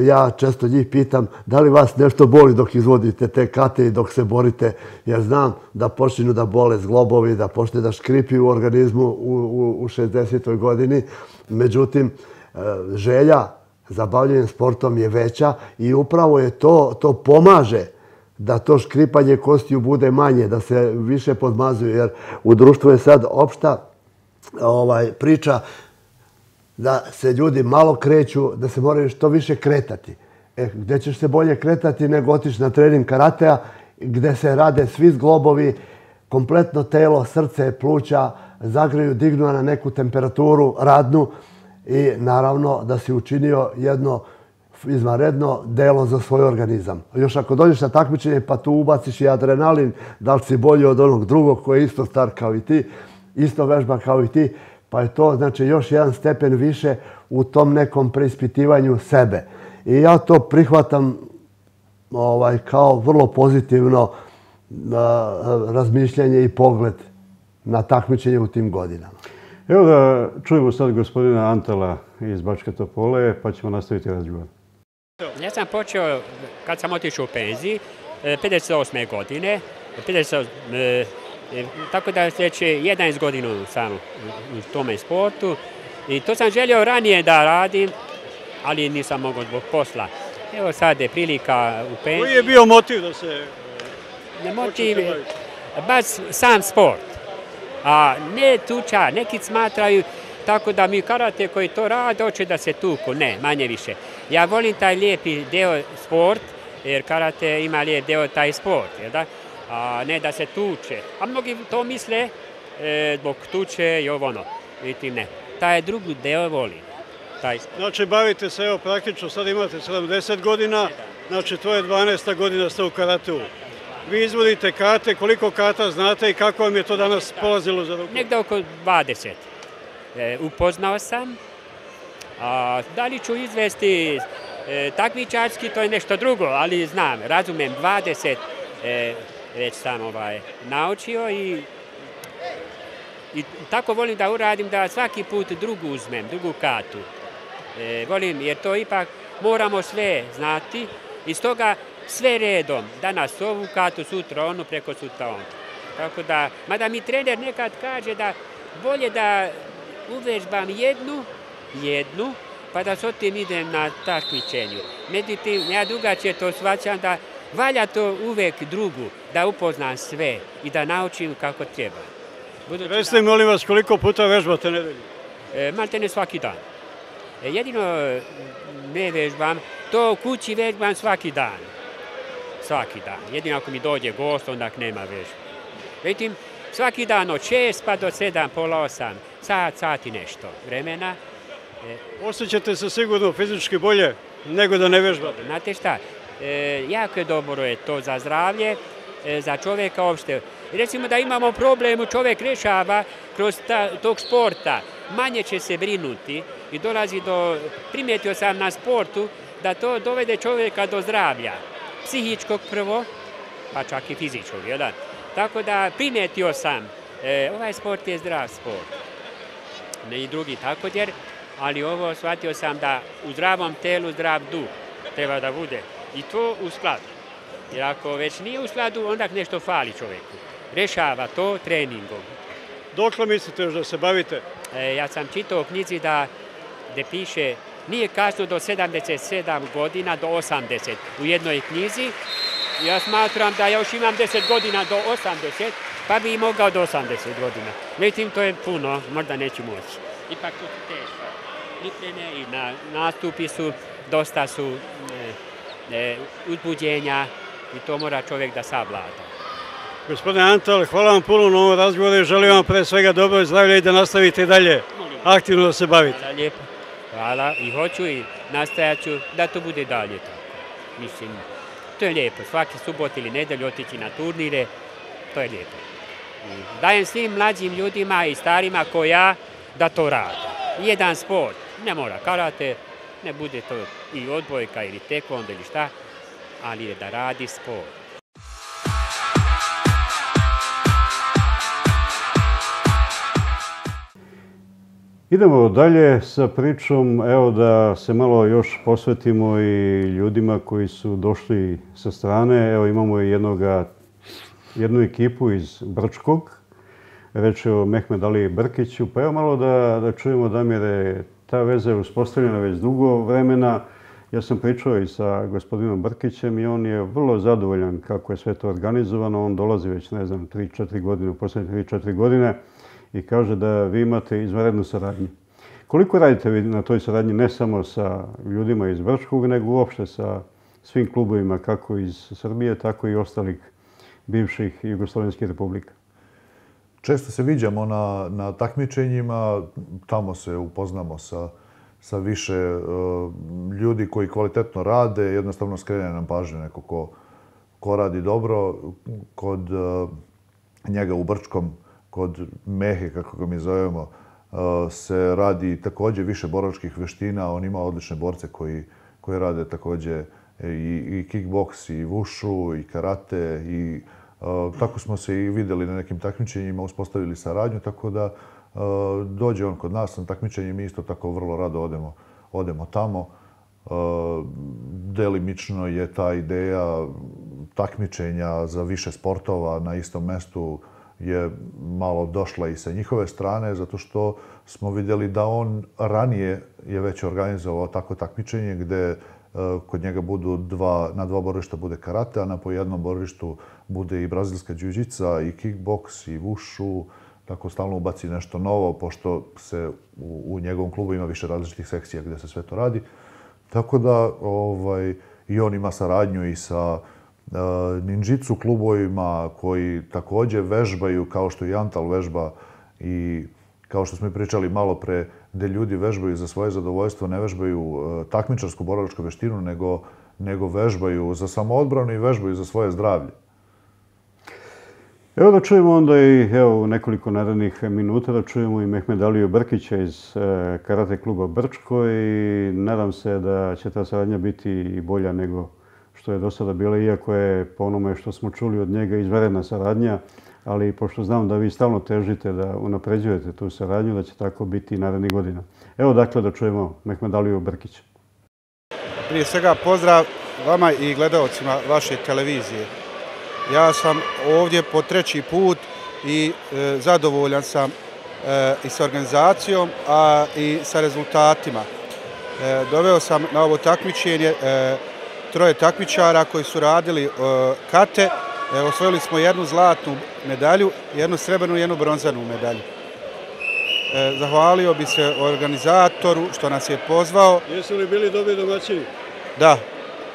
ja često njih pitam da li vas nešto boli dok izvodite te kate i dok se borite, jer znam da počinju da bole zglobovi, da počne da škripi u organizmu u, u, 60. godini. Međutim, e, želja za bavljenjem sportom je veća i upravo je to, to pomaže da to škripanje kostiju bude manje, da se više podmazuju, jer u društvu je sad opšta ovaj, priča da se ljudi malo kreću, da se moraju što više kretati. E, gde ćeš se bolje kretati nego otići na trening karatea, gde se rade svi zglobovi, kompletno telo, srce, pluća, zagreju, dignu na neku temperaturu radnu i naravno da si učinio jedno izvanredno delo za svoj organizam. Još ako dođeš na takmičenje pa tu ubaciš i adrenalin, da li si bolji od onog drugog koji je isto star kao i ti, isto vežba kao i ti, pa je to znači još jedan stepen više u tom nekom preispitivanju sebe. I ja to prihvatam ovaj kao vrlo pozitivno razmišljanje i pogled na takmičenje u tim godinama. Evo da čujemo sad gospodina Antala iz Bačke Topole, pa ćemo nastaviti razgovor. Ja sam počeo, kad sam otišao u penziji, 58. E, godine, 58, E, tako da već 11 godina sam u tome sportu. I to sam želio ranije da radim, ali nisam mogao zbog posla. Evo sad je prilika u penziji. Koji je bio motiv da se ne motiv, baš sam sport. A ne tuča, neki smatraju tako da mi karate koji to rade, hoće da se tuku. Ne, manje više. Ja volim taj lijepi deo sport, jer karate ima lijep deo taj sport, jel da? A ne da se tuče. A mnogi to misle e, zbog tuče i ovo ono. Vidite, ne. Taj drugi deo voli. Taj... Znači, bavite se, evo, praktično, sad imate 70 godina, znači, to je 12. godina ste u karateu. Vi izvodite kate, koliko kata znate i kako vam je to danas polazilo za ruku? Negde oko 20. E, upoznao sam. A, da li ću izvesti e, takmičarski, to je nešto drugo, ali znam, razumem, 20 e, već sam ovaj, naučio i, i tako volim da uradim da svaki put drugu uzmem, drugu katu. E, volim jer to ipak moramo sve znati i stoga sve redom, danas ovu katu, sutra onu, preko sutra onu. Tako da, mada mi trener nekad kaže da bolje da uvežbam jednu, jednu, pa da s otim idem na takmičenju. Međutim, ja drugačije to svaćam da valja to uvek drugu, da upoznam sve i da naučim kako treba. Budući mi, molim vas, koliko puta vežbate nedelju? E, malte ne svaki dan. E, jedino ne vežbam, to u kući vežbam svaki dan. Svaki dan. Jedino ako mi dođe gost, onda nema vežba. Vidim, svaki dan od šest pa do sedam, pola osam, sat, sat i nešto vremena. E, Osjećate se sigurno fizički bolje nego da ne vežbate? Znate šta, e, jako je dobro je to za zdravlje, E, za čovjeka uopšte. Recimo da imamo problemu, čovjek rešava kroz ta, tog sporta, manje će se brinuti i dolazi do, primetio sam na sportu, da to dovede čoveka do zdravlja. Psihičkog prvo, pa čak i fizičkog, jedan. Tako da primetio sam, e, ovaj sport je zdrav sport. ne i drugi također, ali ovo shvatio sam da u zdravom telu zdrav duh treba da bude. I to u skladu. Jer ako već nije u skladu, onda nešto fali čovjeku. Rešava to treningom. Dokle mislite još da se bavite? E, ja sam čitao u knjizi da gde piše nije kasno do 77 godina do 80 u jednoj knjizi. Ja smatram da još imam 10 godina do 80, pa bi i mogao do 80 godina. Međutim, to je puno, možda neću moći. Ipak to su teško. Pripreme i na nastupi su, dosta su e, e, uzbuđenja i to mora čovjek da savlada. Gospodine Antal, hvala vam puno na ovom razgovoru i želim vam pre svega dobro i zdravlje i da nastavite dalje aktivno da se bavite. Hvala lijepo. Hvala i hoću i nastajaću da to bude dalje tako. Mislim, to je lijepo. Svaki subot ili nedelj otići na turnire, to je lijepo. Dajem svim mlađim ljudima i starima koja da to rade. Jedan sport, ne mora karate, ne bude to i odbojka ili tekvond ili šta, ali je da radi sport. Idemo dalje sa pričom, evo da se malo još posvetimo i ljudima koji su došli sa strane. Evo imamo i jednoga, jednu ekipu iz Brčkog, reč je o Mehmed Ali Brkiću. Pa evo malo da, da čujemo Damire, ta veza je uspostavljena već dugo vremena. Ja sam pričao i sa gospodinom Brkićem i on je vrlo zadovoljan kako je sve to organizovano. On dolazi već, ne znam, 3-4 godine, u posljednje 3-4 godine i kaže da vi imate izvanrednu saradnju. Koliko radite vi na toj saradnji ne samo sa ljudima iz Brčkog, nego uopšte sa svim klubovima, kako iz Srbije, tako i ostalih bivših Jugoslovenskih republika? Često se viđamo na, na takmičenjima, tamo se upoznamo sa, sa više uh, ljudi koji kvalitetno rade, jednostavno skrene nam pažnju neko ko, ko radi dobro. Kod uh, njega u Brčkom kod Mehe, kako ga mi zovemo, uh, se radi također više boračkih veština. On ima odlične borce koji, koji rade također i, i kickboks, i vušu, i karate. I, uh, tako smo se i videli na nekim takmičenjima, uspostavili saradnju, tako da uh, E, dođe on kod nas na takmičenje, mi isto tako vrlo rado odemo, odemo tamo. E, delimično je ta ideja takmičenja za više sportova na istom mestu je malo došla i sa njihove strane, zato što smo vidjeli da on ranije je već organizovao tako takmičenje gde e, kod njega budu dva, na dva borišta bude karate, a na po jednom borištu bude i brazilska džuđica, i kickboks, i vušu, tako stalno ubaci nešto novo, pošto se u, u njegovom klubu ima više različitih sekcija gdje se sve to radi. Tako da ovaj, i on ima saradnju i sa uh, E, ninjitsu klubovima koji također vežbaju kao što i Antal vežba i kao što smo i pričali malo pre, gde ljudi vežbaju za svoje zadovoljstvo, ne vežbaju e, takmičarsku borilačku veštinu, nego, nego vežbaju za samoodbranu i vežbaju za svoje zdravlje. Evo da čujemo onda i evo, nekoliko narednih minuta da čujemo i Mehmed Aliju Brkića iz e, Karate kluba Brčko i nadam se da će ta saradnja biti i bolja nego što je do sada bila, iako je po onome što smo čuli od njega izveredna saradnja, ali pošto znam da vi stalno težite da unapređujete tu saradnju, da će tako biti i narednih godina. Evo dakle da čujemo Mehmedaliju Brkića. Prije svega pozdrav vama i gledalcima vaše televizije. Ja sam ovdje po treći put i e, zadovoljan sam e, i sa organizacijom, a i sa rezultatima. E, doveo sam na ovo takmičenje troje takmičara koji su radili kate. Osvojili smo jednu zlatnu medalju, jednu srebrnu i jednu bronzanu medalju. Zahvalio bi se organizatoru što nas je pozvao. Jesu li bili dobri domaćini? Da.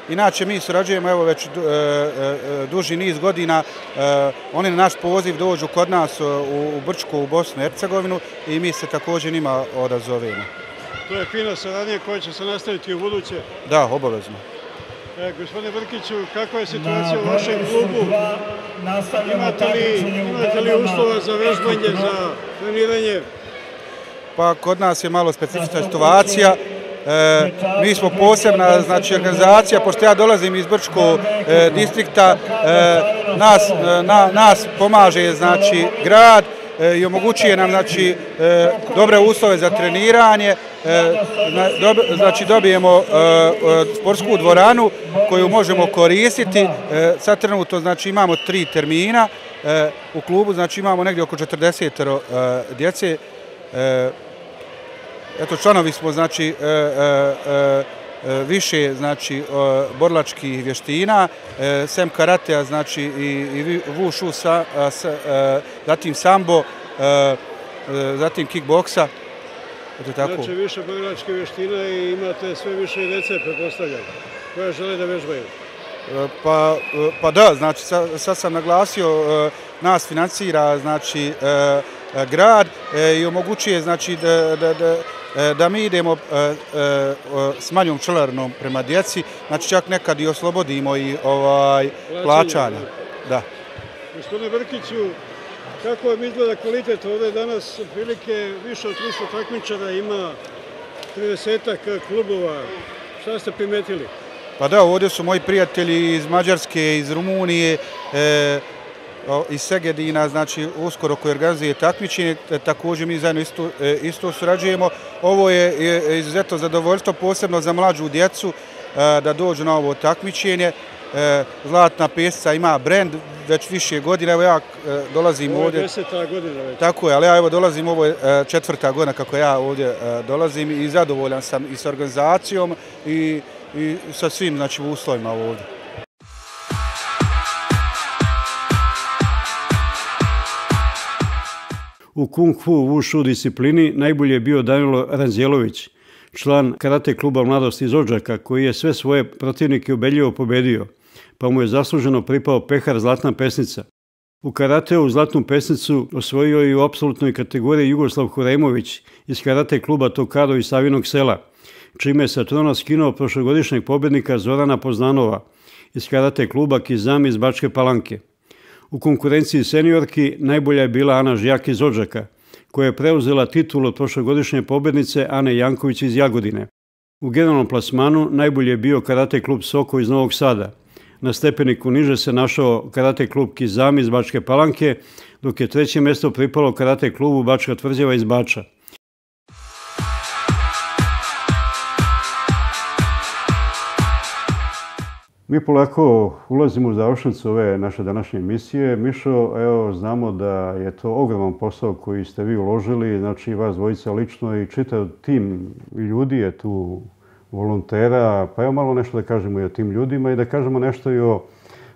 Inače, mi surađujemo evo već du, e, e, duži niz godina. E, oni na naš poziv dođu kod nas u, u Brčku, u Bosnu i Hercegovinu i mi se također njima odazovemo. To je fina saradnja koja će se nastaviti u buduće? Da, obavezno. E, gospodine Brkiću, kakva je situacija u vašem klubu? Imate li, imate li uslova za vežbanje, za treniranje? Pa kod nas je malo specifična situacija. E, mi smo posebna znači, organizacija, pošto ja dolazim iz Brčko e, distrikta, e, nas, e, na, nas pomaže znači, grad, e, i omogućuje nam znači, e, dobre uslove za treniranje. Znači dobijemo sportsku dvoranu koju možemo koristiti. Sad trenutno znači, imamo tri termina u klubu, znači imamo negdje oko 40 djece. Eto, članovi smo, znači, E, više znači borlačkih vještina, e, sem karatea znači i, i wushu sa, sa, e, zatim sambo, zatim kickboksa. Eto tako. Znači više borlačke vještina i imate sve više dece, pretpostavljam, koje žele da vežbaju. Pa, pa da, znači sad, sad sam naglasio, nas financira znači grad i omogućuje znači da, da, da E, da mi idemo e, e, s manjom čelarnom prema djeci, znači čak nekad i oslobodimo i ovaj plaćanja. Da. Gospodine Brkiću, kako vam izgleda kvalitet ovde danas? Prilike više od 300 takmičara ima 30 klubova. Šta ste primetili? Pa da, ovdje su moji prijatelji iz Mađarske, iz Rumunije, iz Segedina, znači uskoro koji organizuje takmičenje, e, također mi zajedno isto, e, isto surađujemo. Ovo je izuzetno zadovoljstvo, posebno za mlađu djecu, e, da dođu na ovo takmičenje. Zlatna pesca ima brend već više godina, evo ja dolazim ovdje. Ovo je deseta godina već. Tako je, ali ja evo dolazim, ovo je četvrta godina kako ja ovdje dolazim i zadovoljan sam i s organizacijom i, i sa svim znači, uslovima ovdje. U Kung Fu Wushu disciplini najbolje je bio Danilo Ranzjelović, član karate kluba Mladosti iz Ođaka, koji je sve svoje protivnike ubedljivo pobedio, pa mu je zasluženo pripao pehar Zlatna pesnica. U karateu Zlatnu pesnicu osvojio je u apsolutnoj kategoriji Jugoslav Hurajmović iz karate kluba Tokado iz Savinog sela, čime je sa trona skinuo prošlogodišnjeg pobednika Zorana Poznanova iz karate kluba Kizam iz Bačke Palanke. U konkurenciji seniorki najbolja je bila Ana Žijak iz Ođaka, koja je preuzela titul od prošlogodišnje pobednice Ane Janković iz Jagodine. U generalnom plasmanu najbolje je bio karate klub Soko iz Novog Sada. Na stepeniku niže se našao karate klub Kizami iz Bačke Palanke, dok je treće mjesto pripalo karate klubu Bačka Tvrđeva iz Bača. Mi polako ulazimo u završnicu ove naše današnje emisije. Mišo, evo, znamo da je to ogroman posao koji ste vi uložili, znači vas dvojica lično i čitav tim ljudi je tu volontera, pa evo malo nešto da kažemo i o tim ljudima i da kažemo nešto i o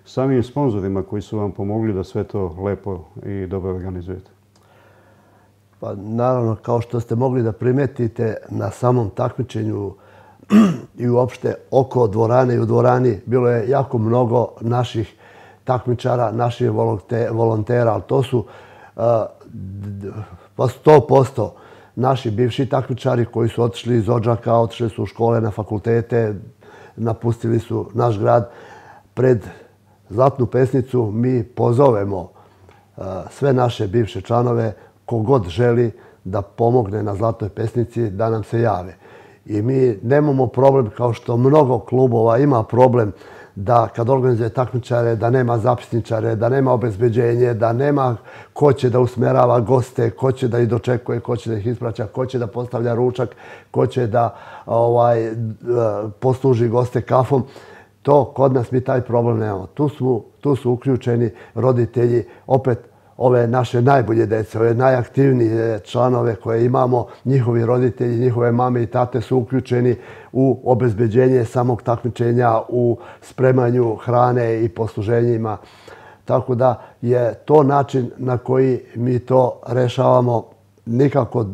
samim sponzorima koji su vam pomogli da sve to lepo i dobro organizujete. Pa naravno, kao što ste mogli da primetite na samom takmičenju i uopšte oko dvorane i u dvorani bilo je jako mnogo naših takmičara, naših volontera, ali to su e, pa sto posto naši bivši takmičari koji su otišli iz Ođaka, otišli su u škole, na fakultete, napustili su naš grad. Pred Zlatnu pesnicu mi pozovemo e, sve naše bivše članove, kogod želi da pomogne na Zlatnoj pesnici, da nam se jave. I mi nemamo problem, kao što mnogo klubova ima problem, da kad organizuje takmičare, da nema zapisničare, da nema obezbeđenje, da nema ko će da usmerava goste, ko će da ih dočekuje, ko će da ih ispraća, ko će da postavlja ručak, ko će da ovaj, e, posluži goste kafom. To kod nas mi taj problem nemamo. Tu su, tu su uključeni roditelji, opet ove naše najbolje dece, ove najaktivnije članove koje imamo, njihovi roditelji, njihove mame i tate su uključeni u obezbeđenje samog takmičenja, u spremanju hrane i posluženjima. Tako da je to način na koji mi to rešavamo. Nikako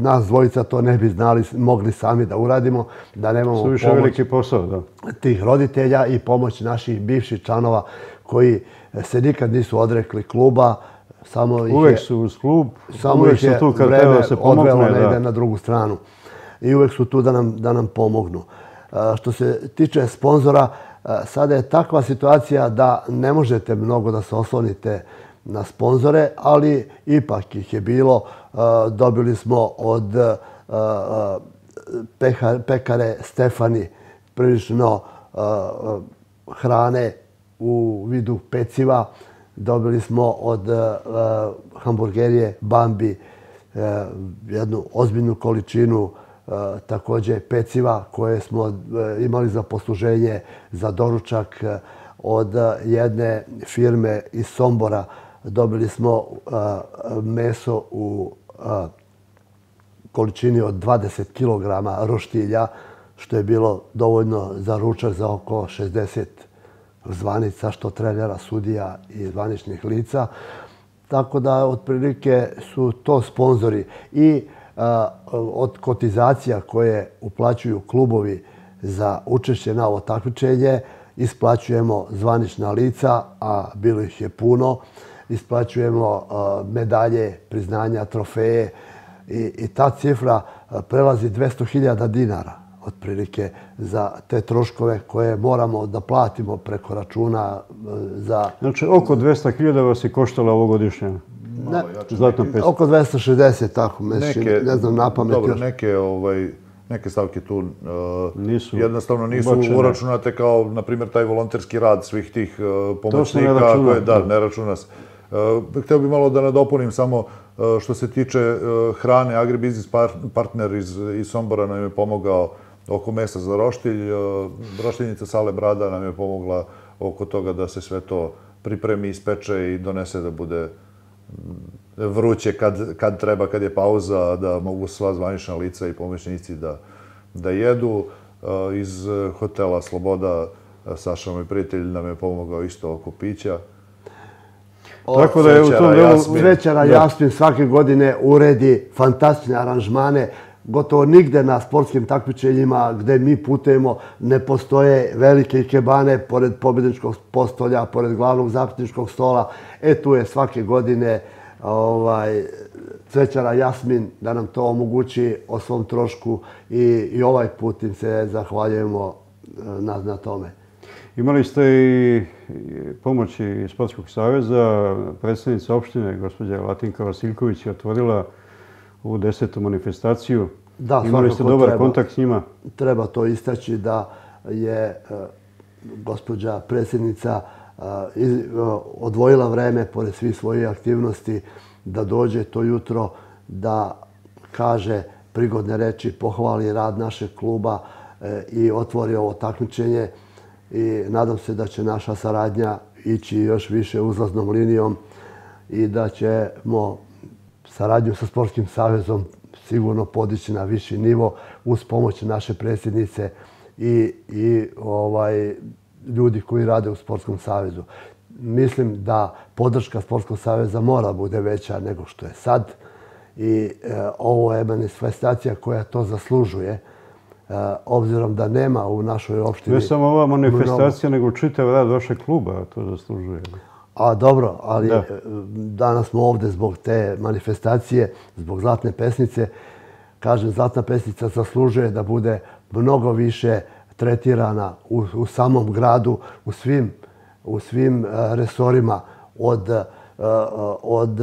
nas dvojica to ne bi znali, mogli sami da uradimo, da nemamo pomoć veliki posao, da. tih roditelja i pomoć naših bivših članova koji se nikad nisu odrekli kluba, Samo ih uvek su uz klub, samo uvek su tu kad treba se pomogne. Odvelo da. na drugu stranu. I uvek su tu da nam, da nam pomognu. Što se tiče sponzora, sada je takva situacija da ne možete mnogo da se oslonite na sponzore, ali ipak ih je bilo. Dobili smo od pekare Stefani prilično hrane u vidu peciva dobili smo od eh, eh, hamburgerije Bambi eh, jednu ozbiljnu količinu također peciva koje smo imali za posluženje za doručak od jedne firme iz Sombora. Dobili smo meso u količini od 20 kg roštilja, što je bilo dovoljno za ručak za oko 60 zvanica, što trenera, sudija i zvaničnih lica. Tako da, otprilike, su to sponzori. I od kotizacija koje uplaćuju klubovi za učešće na ovo takvičenje, isplaćujemo zvanična lica, a bilo ih je puno. Isplaćujemo medalje, priznanja, trofeje, i, i ta cifra prelazi 200.000 dinara otprilike za te troškove koje moramo da platimo preko računa za... Znači, oko 200.000 vas je koštala ovogodišnja ne, zlatna pesma? Oko 260, tako, mešim, ne znam, na pamet Dobro, neke, ovaj, neke stavke tu uh, nisu jednostavno nisu ubačene. uračunate kao, na primjer, taj volonterski rad svih tih uh, pomoćnika. To se ne računa. Koje, da, ne računa se. Uh, htio bih malo da nadopunim samo E, što se tiče e, hrane, agribiznis partner iz, iz Sombora nam je pomogao oko mesa za roštilj. E, roštiljnica Sale Brada nam je pomogla oko toga da se sve to pripremi, ispeče i donese da bude vruće kad, kad treba, kad je pauza, da mogu sva zvanična lica i pomoćnici da, da jedu. Iz hotela Sloboda Saša, moj prijatelj, nam je pomogao isto oko pića. Tako da je u tom delu Svećara Jasmin svake godine uredi fantastične aranžmane. Gotovo nigde na sportskim takmičenjima gde mi putujemo ne postoje velike ikebane pored pobjedničkog postolja, pored glavnog zapitničkog stola. E tu je svake godine ovaj, Cvećara Jasmin da nam to omogući o svom trošku i, i ovaj put im se zahvaljujemo e, na, na tome. Imali ste i pomoći Sportskog savjeza. predsjednica opštine, gospođa Latinka Vasiljković, je otvorila u desetu manifestaciju. Da, Imali ste dobar treba, kontakt s njima? Treba to istaći da je uh, gospođa predsjednica iz, uh, odvojila vreme pored svih svojih aktivnosti da dođe to jutro da kaže prigodne reči, pohvali rad našeg kluba i otvori ovo takmičenje i nadam se da će naša saradnja ići još više uzlaznom linijom i da ćemo saradnju sa Sportskim savjezom sigurno podići na viši nivo uz pomoć naše predsjednice i, i ovaj ljudi koji rade u Sportskom savjezu. Mislim da podrška Sportskog savjeza mora bude veća nego što je sad i e, ovo je manifestacija koja to zaslužuje. E, obzirom da nema u našoj opštini... Ne samo ova manifestacija, nego čitav rad vašeg kluba to zaslužuje. A dobro, ali da. E, danas smo ovde zbog te manifestacije, zbog Zlatne pesnice. Kažem, Zlatna pesnica zaslužuje da bude mnogo više tretirana u, u samom gradu, u svim, u svim e, resorima od, od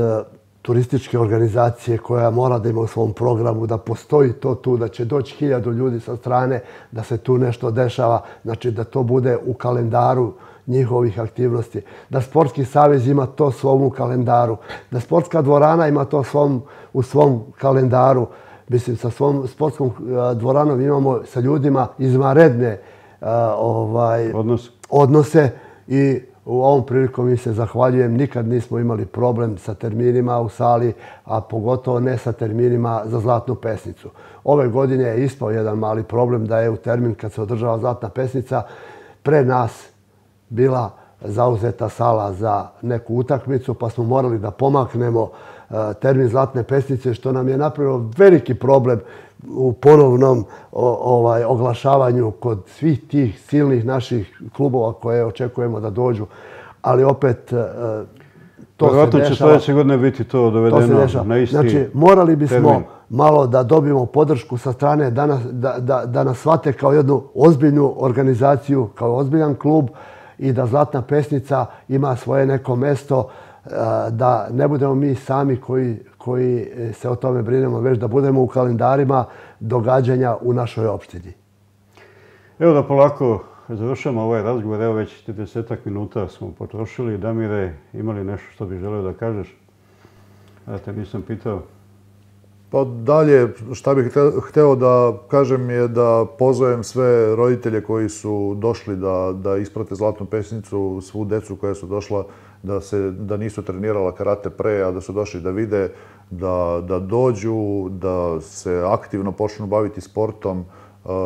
turističke organizacije koja mora da ima u svom programu, da postoji to tu, da će doći hiljadu ljudi sa strane, da se tu nešto dešava, znači da to bude u kalendaru njihovih aktivnosti, da Sportski savez ima to svom u kalendaru, da Sportska dvorana ima to svom, u svom kalendaru. Mislim, sa svom sportskom uh, dvoranom imamo sa ljudima izmaredne uh, ovaj, odnose. odnose i U ovom prilikom mi se zahvaljujem. Nikad nismo imali problem sa terminima u sali, a pogotovo ne sa terminima za Zlatnu pesnicu. Ove godine je ispao jedan mali problem da je u termin kad se održava Zlatna pesnica pre nas bila zauzeta sala za neku utakmicu, pa smo morali da pomaknemo e, termin Zlatne pesnice, što nam je napravilo veliki problem u ponovnom ovaj oglašavanju kod svih tih silnih naših klubova koje očekujemo da dođu. Ali opet e, to Vjerojatno se dešava. će sljedeće godine biti to dovedeno to na isti Znači, morali bismo termin. malo da dobijemo podršku sa strane da nas, da, da, da nas shvate kao jednu ozbiljnu organizaciju, kao ozbiljan klub i da Zlatna pesnica ima svoje neko mesto e, da ne budemo mi sami koji koji e, se o tome brinemo, već da budemo u kalendarima događanja u našoj opštini. Evo da polako završamo ovaj razgovor. Evo već 40 minuta smo potrošili. Damire, imali nešto što bi želeo da kažeš? Da te nisam pitao. Pa dalje, šta bih hteo da kažem je da pozovem sve roditelje koji su došli da, da isprate Zlatnu pesnicu, svu decu koja su došla da, se, da nisu trenirala karate pre, a da su došli da vide, da, da dođu, da se aktivno počnu baviti sportom. E,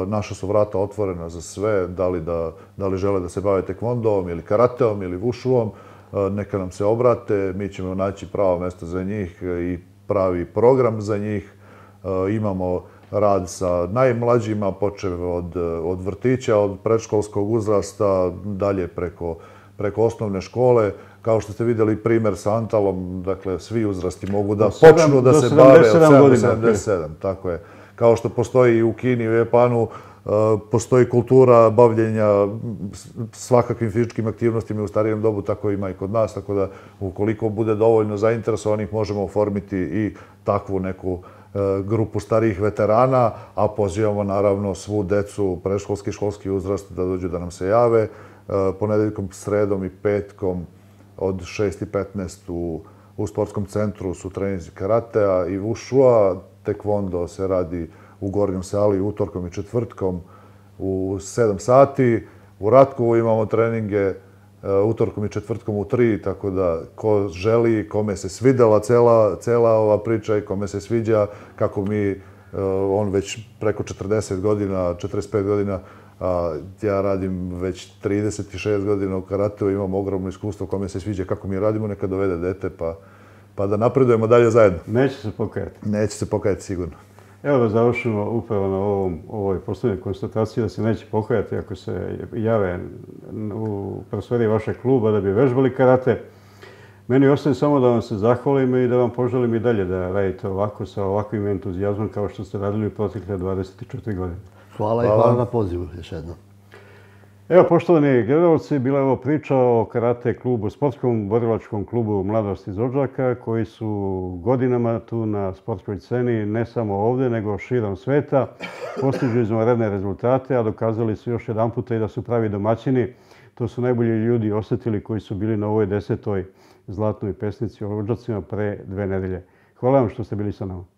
naša su vrata otvorena za sve, da li, da, da li žele da se bave tekvondom ili karateom ili vušuom, e, neka nam se obrate, mi ćemo naći pravo mjesto za njih i pravi program za njih. Imamo rad sa najmlađima, počeo od, od vrtića, od predškolskog uzrasta, dalje preko, preko osnovne škole. Kao što ste vidjeli primjer sa Antalom, dakle, svi uzrasti mogu da počnu da se bave od 77, tako je. Kao što postoji i u Kini i u Japanu, e, postoji kultura bavljenja svakakvim fizičkim aktivnostima u starijem dobu, tako ima i kod nas, tako da ukoliko bude dovoljno zainteresovanih, možemo oformiti i takvu neku e, grupu starijih veterana, a pozivamo naravno svu decu, preškolski i školski uzrast da dođu da nam se jave. E, Ponedeljkom, sredom i petkom od 6.15 u, u sportskom centru su trenizi karatea i vušua, tekvondo se radi u Gornjom sali utorkom i četvrtkom u 7 sati. U Ratkovu imamo treninge e, utorkom i četvrtkom u 3, tako da ko želi, kome se svidela cela, cela ova priča i kome se sviđa, kako mi, e, on već preko 40 godina, 45 godina, a, ja radim već 36 godina u karateu, imam ogromno iskustvo kome se sviđa kako mi radimo, neka dovede dete pa, pa da napredujemo dalje zajedno. Neće se pokajati. Neće se pokajati sigurno. Evo da završimo upravo na ovom, ovoj posljednoj konstataciji da se neće pokajati ako se jave u prostoriji vašeg kluba da bi vežbali karate. Meni ostaje samo da vam se zahvalim i da vam poželim i dalje da radite ovako sa ovakvim entuzijazmom kao što ste radili u protekle 24 godine. Hvala, hvala i hvala na pozivu još jednom. Evo, poštovani gledalci, bila je ovo priča o karate klubu, sportskom borilačkom klubu Mladosti iz Odžaka, koji su godinama tu na sportskoj sceni, ne samo ovde, nego širom sveta, postižu izvanredne rezultate, a dokazali su još jedan puta i da su pravi domaćini. To su najbolji ljudi osetili koji su bili na ovoj desetoj zlatnoj pesnici o Odžacima pre dve nedelje. Hvala vam što ste bili sa nama.